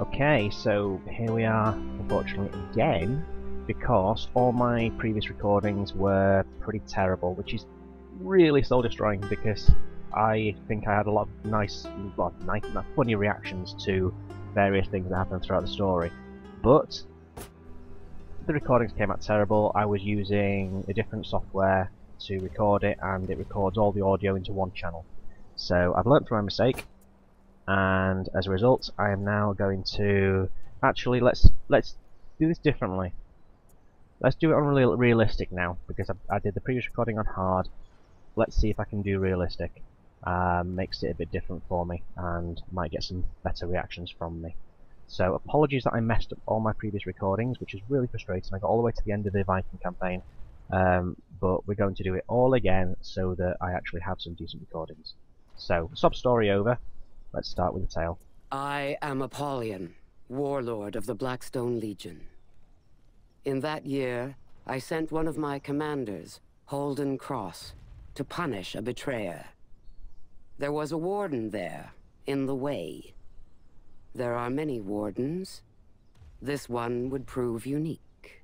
Okay, so here we are, unfortunately, again, because all my previous recordings were pretty terrible, which is really soul destroying because I think I had a lot of nice, well, nice, funny reactions to various things that happened throughout the story. But the recordings came out terrible. I was using a different software to record it, and it records all the audio into one channel. So I've learnt from my mistake, and as a result, I am now going to actually let's let's do this differently. Let's do it on real, realistic now because I, I, did the previous recording on hard. Let's see if I can do realistic. Um, makes it a bit different for me and might get some better reactions from me. So apologies that I messed up all my previous recordings, which is really frustrating. I got all the way to the end of the Viking campaign, um, but we're going to do it all again so that I actually have some decent recordings. So, sub story over. Let's start with the tale. I am Apollyon, warlord of the Blackstone Legion. In that year, I sent one of my commanders, Holden Cross, to punish a betrayer. There was a warden there, in the way. There are many wardens. This one would prove unique.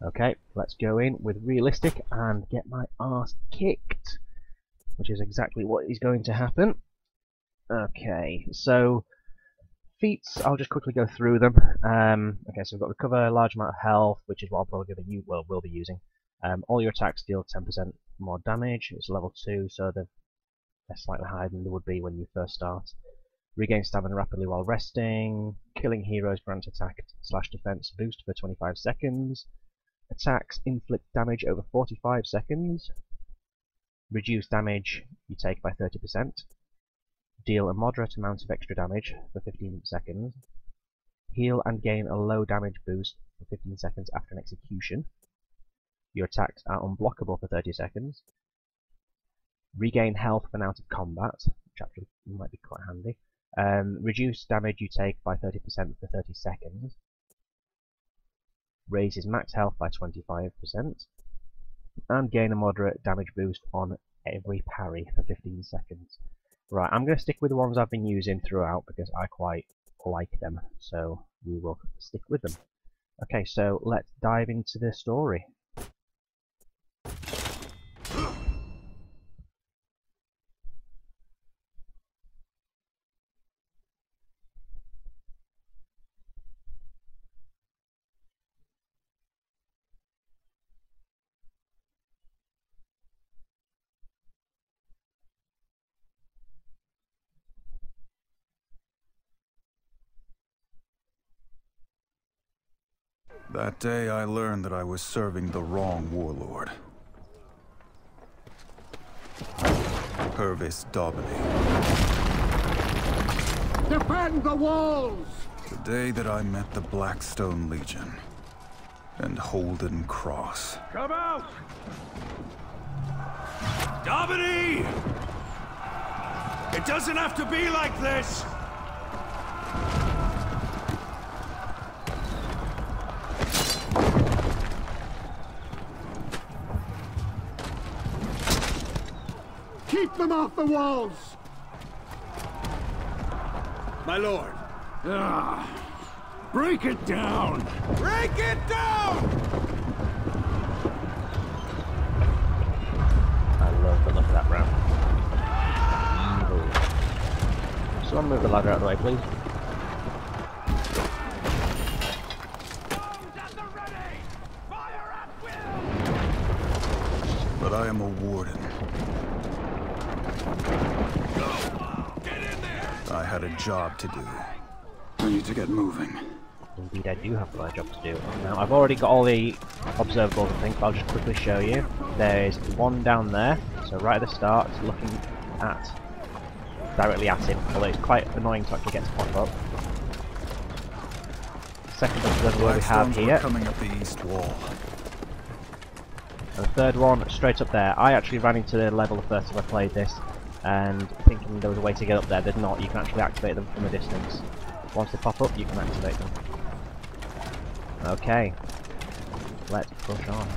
Okay, let's go in with realistic and get my ass kicked which is exactly what is going to happen. Okay, so feats, I'll just quickly go through them. Um, okay, so we've got recover a large amount of health, which is what I'm probably to well, will be using. Um, all your attacks deal 10% more damage. It's level 2, so they're, they're slightly higher than they would be when you first start. Regain stamina rapidly while resting. Killing heroes grants attack slash defense boost for 25 seconds. Attacks inflict damage over 45 seconds reduce damage you take by 30%, deal a moderate amount of extra damage for 15 seconds, heal and gain a low damage boost for 15 seconds after an execution, your attacks are unblockable for 30 seconds, regain health when out of combat, which actually might be quite handy, um, reduce damage you take by 30% for 30 seconds, raises max health by 25%, and gain a moderate damage boost on every parry for 15 seconds. Right, I'm going to stick with the ones I've been using throughout because I quite like them, so we will stick with them. Okay, so let's dive into the story. That day I learned that I was serving the wrong warlord. Purvis Daubeny. Defend the walls! The day that I met the Blackstone Legion and Holden Cross. Come out! Daubeny! It doesn't have to be like this! Keep them off the walls! My lord. Ah, break it down! Break it down! I love the look of that round. Someone move the ladder out of the way, please. But I am a warden. I had a job to do. I need to get moving. Indeed, I do have a job to do. Now, I've already got all the observables, I think, but I'll just quickly show you. There's one down there, so right at the start, looking at, directly at him, although it's quite annoying to actually get to pop up. Second observable we have here. coming up the east wall. And the third one, straight up there. I actually ran into the level the first time I played this, and thinking there was a way to get up there, there's not, you can actually activate them from a distance. Once they pop up, you can activate them. Okay. Let's push on.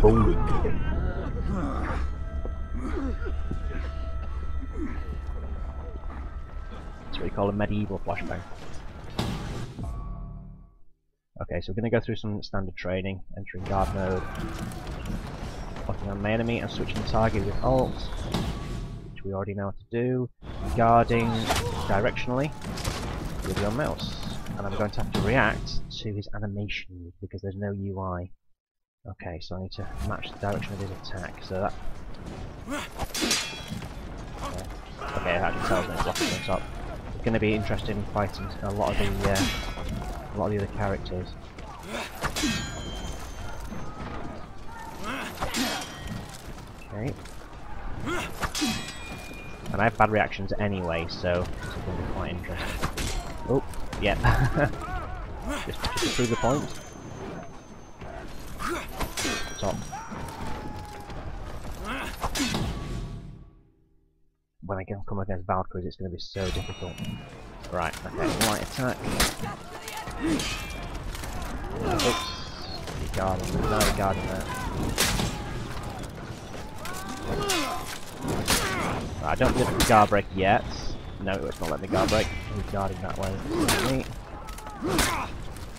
Boom. That's what you call a medieval flashbang. Okay, so we're going to go through some standard training, entering guard mode, locking on my enemy and switching target with alt, which we already know how to do, guarding directionally with your mouse, and I'm going to have to react to his animation because there's no UI. Okay, so I need to match the direction of his attack, so that... Okay, it actually tells me it's on the top. It's going to be interesting fighting a lot of the, uh, a lot of the other characters. Okay. And I have bad reactions anyway, so is going to be quite interesting. Oh, yeah. just, just prove the point. Top. When I come against Valkyries, it's going to be so difficult. Right, okay, light attack. Oops. Guarding, there's no guarding there. I don't believe the guard break yet. No, it's not letting the guard break. He's guarding that way. Me.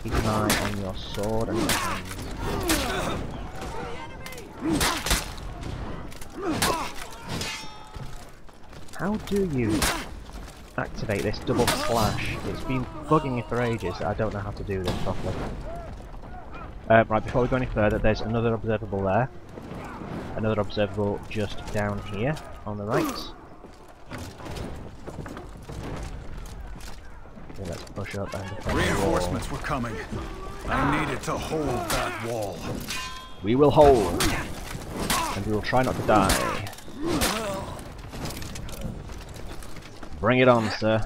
Keep an eye on your sword and your hands. How do you activate this double slash? It's been bugging me for ages. I don't know how to do this properly. Uh, right, before we go any further, there's another observable there. Another observable just down here on the right. Let's push up and defend the wall. Reinforcements were coming. I needed to hold that wall. We will hold, and we will try not to die. Bring it on, sir.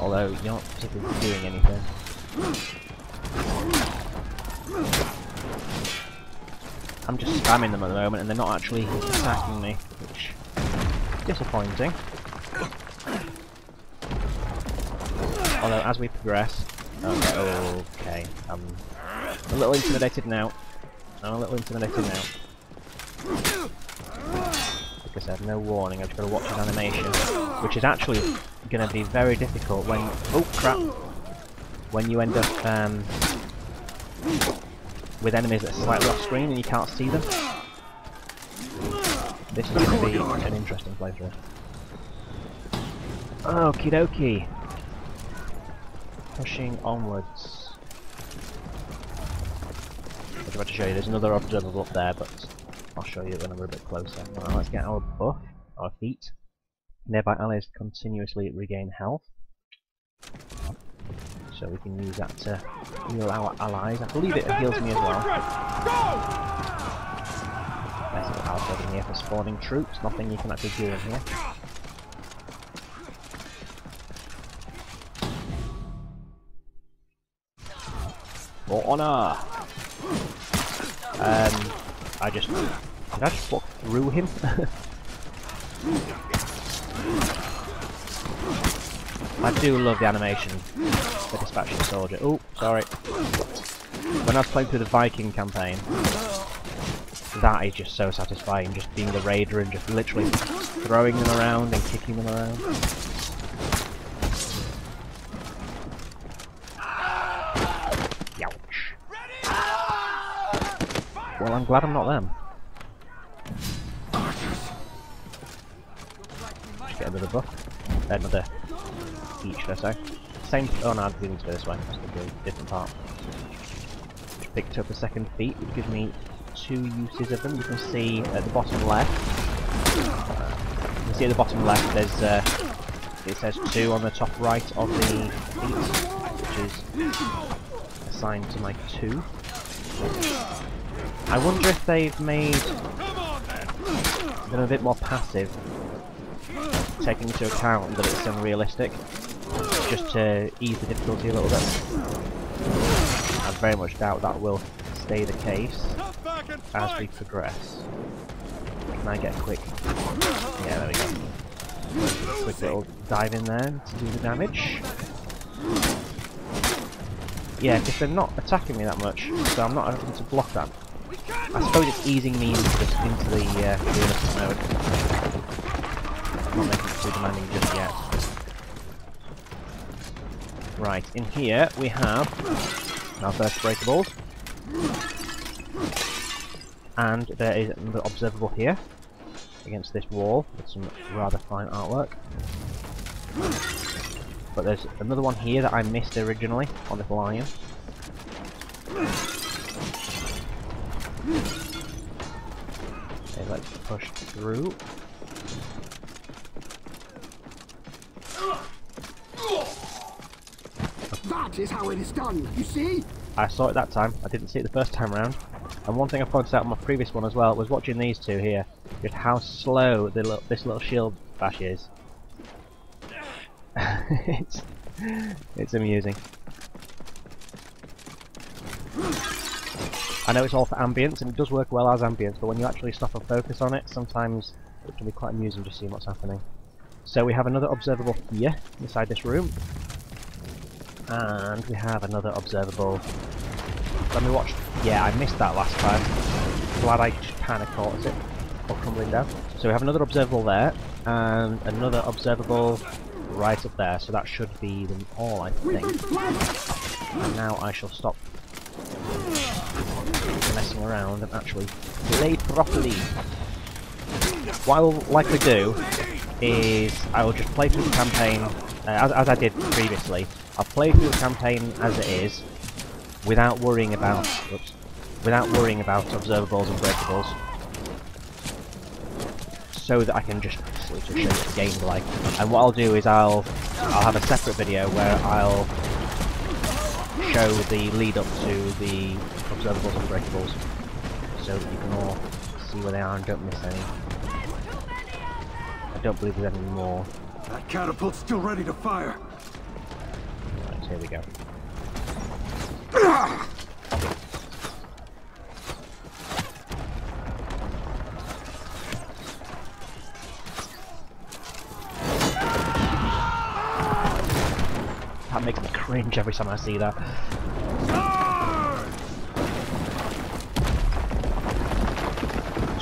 Although you're not particularly doing anything. I'm just spamming them at the moment, and they're not actually attacking me, which is disappointing. Although, as we progress, okay, okay, I'm a little intimidated now. I'm a little intimidated now. Because I said, no warning, I've just got to watch his animation, which is actually going to be very difficult when... Oh, crap! When you end up um, with enemies that are slightly off screen and you can't see them. This is going to be an interesting playthrough. Okie dokie. Pushing onwards. I was about to show you, there's another observable up there, but I'll show you when we're a bit closer. Right, let's get our buff, our feat. Nearby allies continuously regain health. So we can use that to heal our allies. I believe it heals me as well. Nice little house over here for spawning troops. Nothing you can actually do in here. For honor! Um, I just... I just walk through him? I do love the animation, the dispatching soldier. Oh, sorry. When I was playing through the Viking campaign, that is just so satisfying, just being the raider and just literally throwing them around and kicking them around. Well, I'm glad I'm not them. Just get another buff. Another each, I say. Same. Oh no, going to go this way. That's the different part. Picked up a second feat, which gives me two uses of them. You can see at the bottom left. You can see at the bottom left. There's uh, it says two on the top right of the feat, which is assigned to my two. I wonder if they've made them a bit more passive, taking into account that it's unrealistic just to ease the difficulty a little bit. I very much doubt that will stay the case as we progress. Can I get a quick... Yeah, there we go. Quick little dive in there to do the damage. Yeah, because they're not attacking me that much, so I'm not having to block that. I suppose it's easing me into the, into the uh, mode. not making it too demanding just yet. Right, in here we have our first breakables. And there is another observable here, against this wall, with some rather fine artwork. But there's another one here that I missed originally, on this lion. Okay, let's push through. That is how it is done, you see? I saw it that time, I didn't see it the first time round. And one thing I pointed out on my previous one as well was watching these two here, just how slow this little shield bash is. it's, it's amusing. I know it's all for ambience, and it does work well as ambience, but when you actually stop and focus on it, sometimes it can be quite amusing just seeing what's happening. So we have another observable here, inside this room. And we have another observable... Let me watch... Yeah, I missed that last time. Glad I kind of caught it, or crumbling down. So we have another observable there, and another observable right up there, so that should be them all, I think. And now I shall stop messing around and actually play properly. What I will likely do is I will just play through the campaign uh, as, as I did previously. I'll play through the campaign as it is without worrying about oops, without worrying about observables and breakables so that I can just sort of show the gameplay. And what I'll do is I'll I'll have a separate video where I'll show the lead up to the observables and breakables so that you can all see where they are and don't miss any. I don't believe there's any more. That catapult's still ready to fire. Right, here we go. That makes me cringe every time I see that.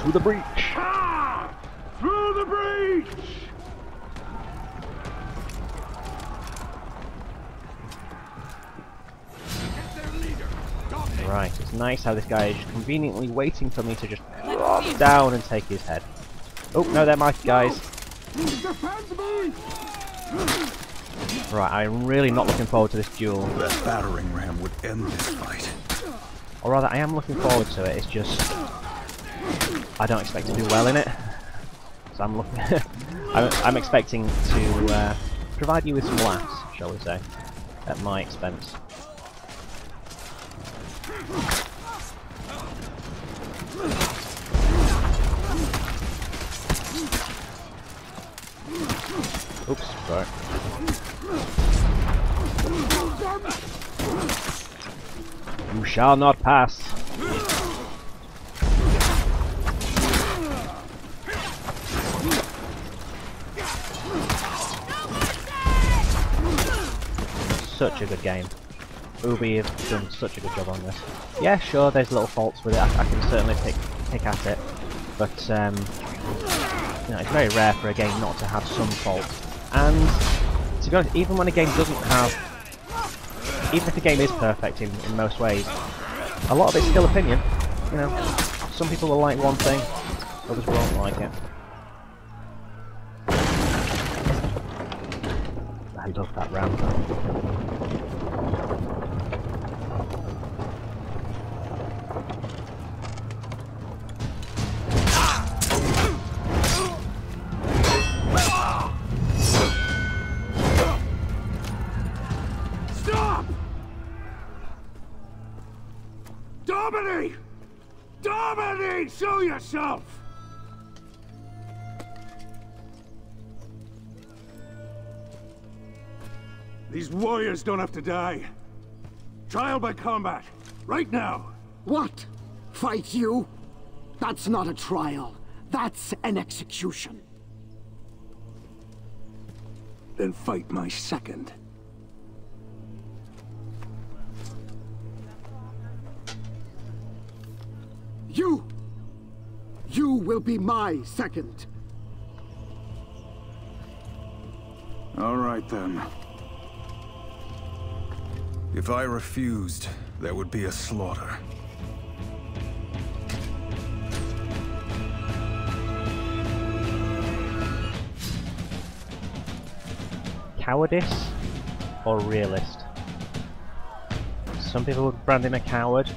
To the breach! Ah! Through the breach! Right, it's nice how this guy is conveniently waiting for me to just drop down and take his head. Oh, no, they're my guys. Defend me! Right, I'm really not looking forward to this duel. That battering ram would end this fight. Or rather, I am looking forward to it, it's just... I don't expect to do well in it. So I'm looking... I'm, I'm expecting to uh, provide you with some laughs, shall we say, at my expense. Oops, sorry. You shall not pass. Such a good game. Ubi have done such a good job on this. Yeah, sure, there's little faults with it. I, I can certainly pick pick at it, but um, you know, it's very rare for a game not to have some faults. And to be honest, even when a game doesn't have, even if the game is perfect in, in most ways, a lot of it's still opinion. You know, some people will like one thing, others won't like it. I love that round. Show yourself! These warriors don't have to die. Trial by combat. Right now. What? Fight you? That's not a trial. That's an execution. Then fight my second. Will be my second. All right then. If I refused, there would be a slaughter. Cowardice or realist? Some people would brand him a coward,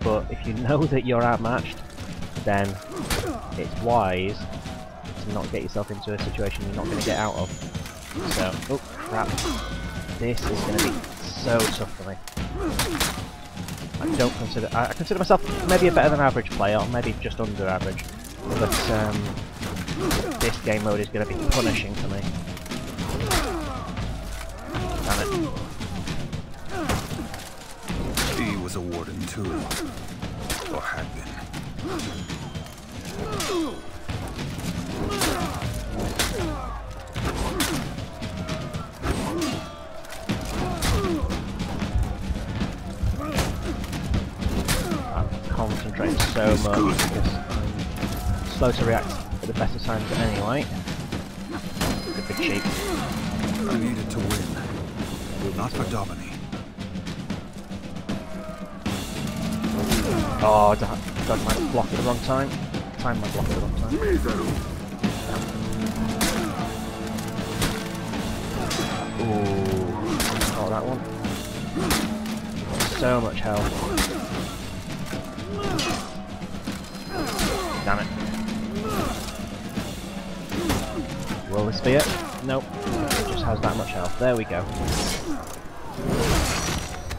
but if you know that you're outmatched, then it's wise to not get yourself into a situation you're not going to get out of. So, oh crap, this is going to be so tough for me. I don't consider, I, consider myself maybe a better than average player, or maybe just under average, but um, this game mode is going to be punishing for me. Damn it. He was a warden too. Or had been. Concentrate so much because I'm slow to react at the best of times anyway. A bit cheap. I needed to win. Not for Daubeny. Oh, God, might block at the wrong time. Time my block. Ooh, oh that one. So much health. Damn it. Will this be it? Nope. It just has that much health. There we go.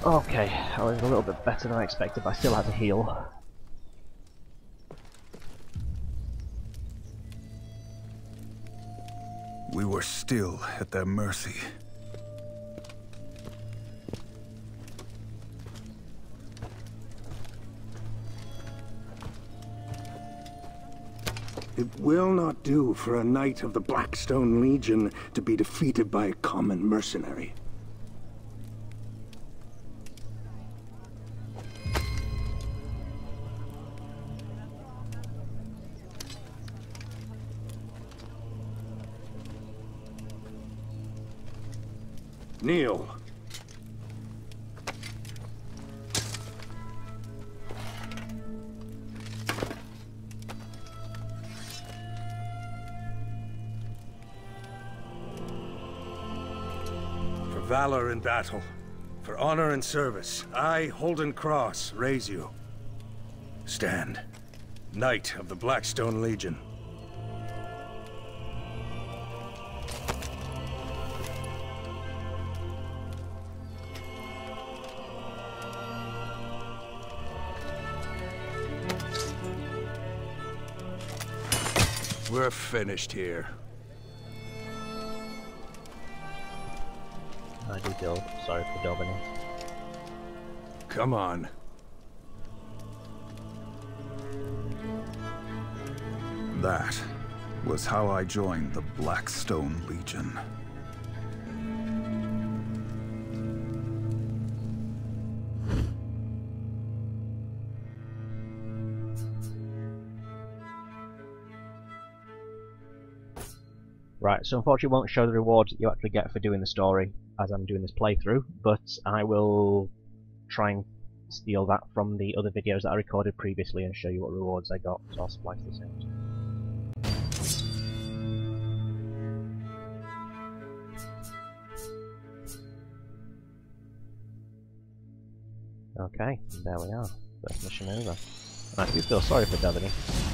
Okay, I was a little bit better than I expected, but I still had to heal. Still at their mercy. It will not do for a knight of the Blackstone Legion to be defeated by a common mercenary. Kneel. For valor in battle, for honor and service, I, Holden Cross, raise you. Stand. Knight of the Blackstone Legion. We're finished here. I do feel sorry for Daubeny. Come on. That was how I joined the Blackstone Legion. Right, so unfortunately it won't show the reward you actually get for doing the story as I'm doing this playthrough, but I will try and steal that from the other videos that I recorded previously and show you what rewards I got, so I'll splice this out. Okay, there we are. First mission over. I do feel sorry for Daubeny.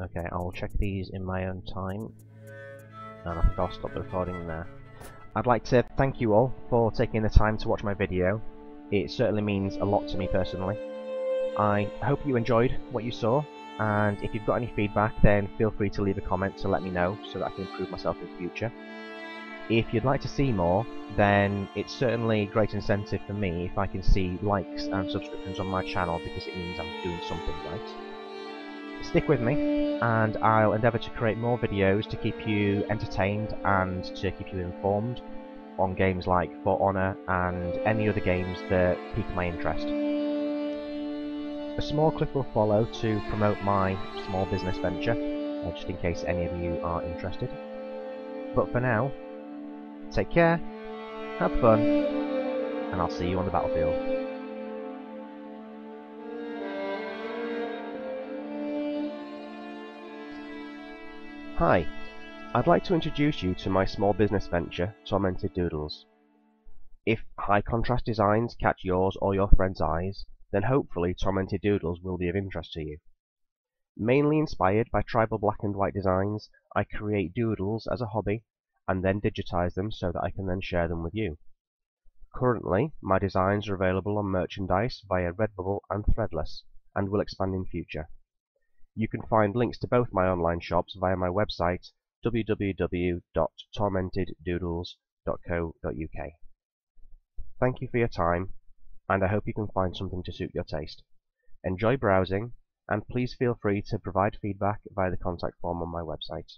Okay, I'll check these in my own time. And I think I'll stop the recording there. I'd like to thank you all for taking the time to watch my video. It certainly means a lot to me personally. I hope you enjoyed what you saw, and if you've got any feedback then feel free to leave a comment to let me know so that I can improve myself in the future. If you'd like to see more, then it's certainly a great incentive for me if I can see likes and subscriptions on my channel because it means I'm doing something right. stick with me, and I'll endeavour to create more videos to keep you entertained and to keep you informed on games like For Honor and any other games that pique my interest. A small clip will follow to promote my small business venture, uh, just in case any of you are interested. But for now, take care, have fun, and I'll see you on the battlefield. Hi, I'd like to introduce you to my small business venture, Tormented Doodles. If high contrast designs catch yours or your friend's eyes, then hopefully Tormented Doodles will be of interest to you. Mainly inspired by tribal black and white designs, I create doodles as a hobby and then digitize them so that I can then share them with you. Currently, my designs are available on merchandise via Redbubble and Threadless, and will expand in future. You can find links to both my online shops via my website www.tormenteddoodles.co.uk. Thank you for your time, and I hope you can find something to suit your taste. Enjoy browsing, and please feel free to provide feedback via the contact form on my website.